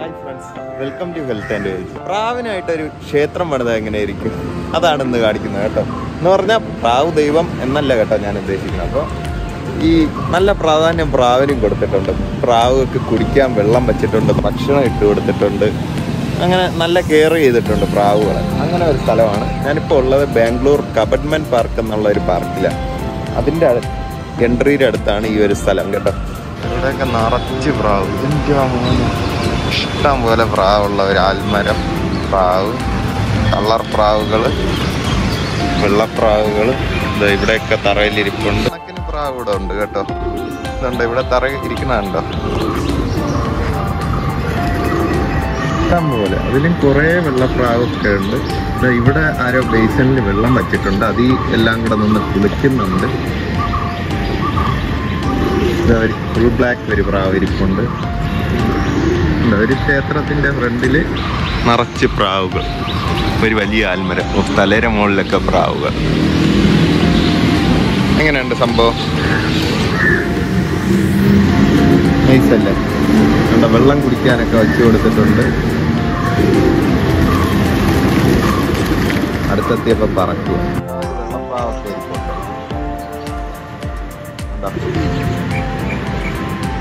Hi friends welcome to health and wealth പ്രാവിനായിട്ടൊരു ക്ഷേത്രം പണിത് എങ്ങനെയായിരിക്കും അതാണ് ഇന്ന് കാണിക്കുന്നത് കേട്ടോ. എന്ന് പറഞ്ഞാൽ പ്രാവ് ദൈവം എന്നല്ല കേട്ടോ ഞാൻ ഉദ്ദേശിക്കുന്നത്. അപ്പോൾ ഈ നല്ല പ്രാധാന്യം പ്രാവിനും കൊടുത്തിട്ടുണ്ട്. പ്രാവുകൾക്ക് കുടിക്കാൻ വെള്ളം വെച്ചിട്ടുണ്ട് ഭക്ഷണം ഇട്ട് കൊടുത്തിട്ടുണ്ട്. അങ്ങനെ നല്ല കെയർ ചെയ്തിട്ടുണ്ട് പ്രാവുകളെ. അങ്ങനെ ഒരു സ്ഥലമാണ്. ഞാനിപ്പോൾ ഉള്ളത് ബാംഗ്ലൂർ കബഡ്മെന്റ് പാർക്ക് എന്നുള്ള ഒരു പാർക്കിലാണ് അതിന്റെ എൻട്രിയുടെ അടുത്താണ് ഈ ഒരു സ്ഥലം കേട്ടോ. ഇവിടെയൊക്കെ നിറച്ച് പ്രാവ്. മോനെ ഇഷ്ടം പോലെ പ്രാവുള്ള ഒരു ആൽമരം പ്രാവ് കളർ പ്രാവുകൾ വെള്ളപ്രാവുകൾ. ഇവിടെയൊക്കെ തറയിലിരിപ്പുണ്ട്. കണക്കിന് പ്രാവ് ഇവിടെ ഉണ്ട് കേട്ടോ. ഇതുണ്ട് ഇവിടെ തറ ഇരിക്കണുണ്ടോ ഇഷ്ടം പോലെ. അതിലും കുറേ വെള്ളപ്രാവൊക്കെ ഉണ്ട്. ഇവിടെ ആരോ ബേസണിൽ വെള്ളം വച്ചിട്ടുണ്ട്. അത് ഈ എല്ലാം കൂടെ നിന്ന് കുളിക്കുന്നുണ്ട്. ഫുൾ ബ്ലാക്ക് ഒരു പ്രാവ് ഇരിപ്പുണ്ട്. ഒരു ക്ഷേത്രത്തിന്റെ ഫ്രണ്ടിൽ നിറച്ച് പ്രാവുകൾ. ഒരു വലിയ ആൽമര. തലേര മുകളിലൊക്കെ പ്രാവുകൾ. എങ്ങനെയുണ്ട് സംഭവം? നൈസല്ലേ? കണ്ട വെള്ളം കുടിക്കാനൊക്കെ വെച്ചു കൊടുത്തിട്ടുണ്ട്. അടുത്തെത്തിയപ്പോ പറക്കുക.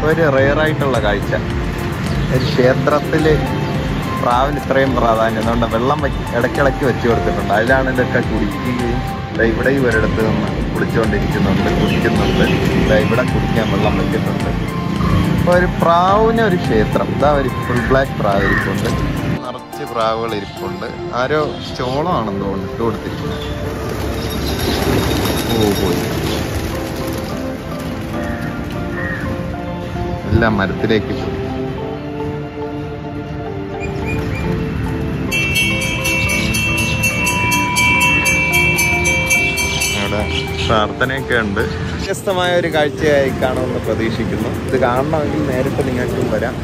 ഒരു റെയറായിട്ടുള്ള കാഴ്ച. ഒരു ക്ഷേത്രത്തിൽ പ്രാവിന് ഇത്രയും പ്രാധാന്യം. അതുകൊണ്ട് വെള്ളം ഇടയ്ക്കിടയ്ക്ക് വെച്ച് കൊടുത്തിട്ടുണ്ട്. അതിലാണ് ഇതൊക്കെ കുടിക്കുകയും ഇവിടെ ഇവിടെയും ഒരിടത്ത് നിന്ന് കുളിച്ചുകൊണ്ടിരിക്കുന്നുണ്ട് കുടിക്കുന്നുണ്ട്. ഇവിടെ കുടിക്കാൻ വെള്ളം വെച്ചിട്ടുണ്ട്. അപ്പോൾ ഒരു പ്രാവിന് ഒരു ക്ഷേത്രം. ഇതാ ഒരു ഫുൾ ബ്ലാക്ക് പ്രാവ് ഇരിപ്പുണ്ട്. നിറച്ച് പ്രാവുകൾ ഇരിപ്പുണ്ട്. ആരോ ചോളമാണെന്ന് തോന്നുന്നു ഇട്ട് കൊടുത്തിരിക്കുന്നത് ഓ പോയി. എല്ലാം മരത്തിലേക്ക് പോയി. പ്രാർത്ഥനയൊക്കെ ഉണ്ട് വ്യത്യസ്തമായ ഒരു കാഴ്ചയായി കാണുമെന്ന് പ്രതീക്ഷിക്കുന്നു. ഇത് കാണണമെങ്കിൽ നേരിട്ട് നിങ്ങൾക്കും വരാം.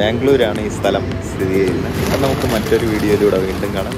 ബാംഗ്ലൂരാണ് ഈ സ്ഥലം സ്ഥിതി ചെയ്യുന്നത്. അപ്പം നമുക്ക് മറ്റൊരു വീഡിയോയിലൂടെ വീണ്ടും കാണാം.